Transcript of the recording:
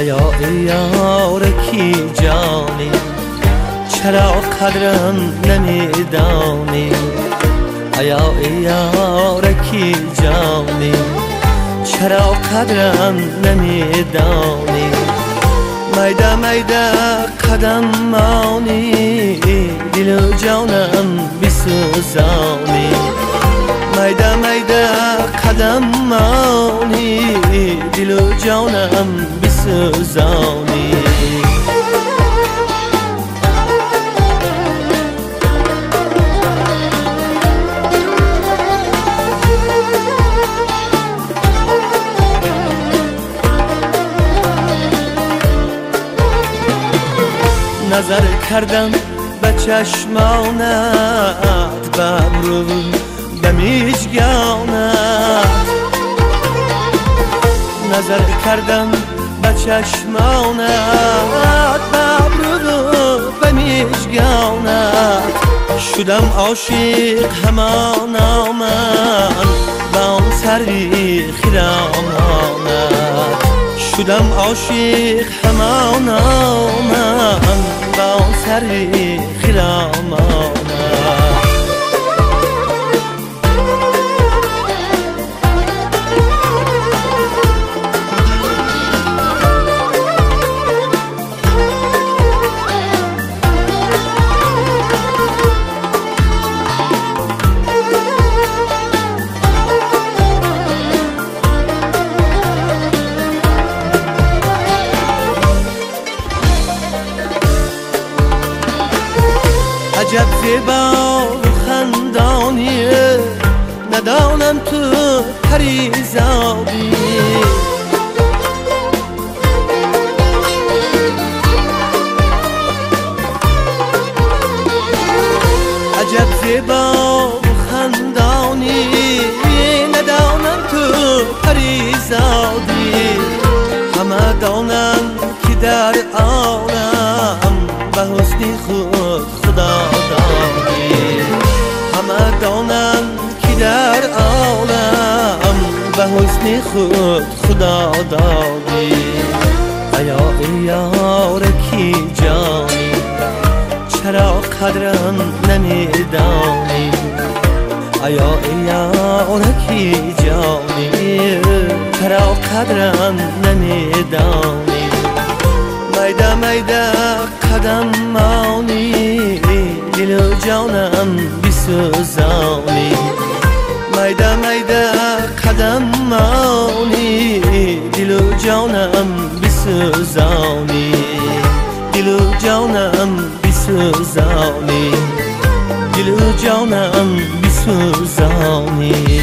یار کی جانی؟ چرا قدرم نمیدانی؟ ایا یار کی جانی؟ چرا قدرم نمیدانی؟ میده میده قدم مانی دل و جانم بسوزانی میده میده قدم مانی دل و جانم بسوزانی نظر کردم به چشمانت ببرو به میجگانت نظر کردم به چشمانت ببرو به میجگانت شدم عاشق همان آمن به آن سری خیرامانت شدم عاشق همان آمن با سر خیرامانه عجب زیبا و خندانیه ندانم تو پریزادی. عجب زیبا و خندانی ندانم تو پریزادی. همه دانم که در عالم به حسنی خود خدا. حسن خود خدا دادی. ایا یار کی جانی؟ چرا قدرم نمیدانی؟ ایا یار کی جانی؟ چرا قدرم نمیدانی؟ میده میده قدم مانی دل و جانم بسوزانی ayda ayda kadam avni Dilu canam bir söz avni Dilu canam bir söz avni Dilu canam bir söz avni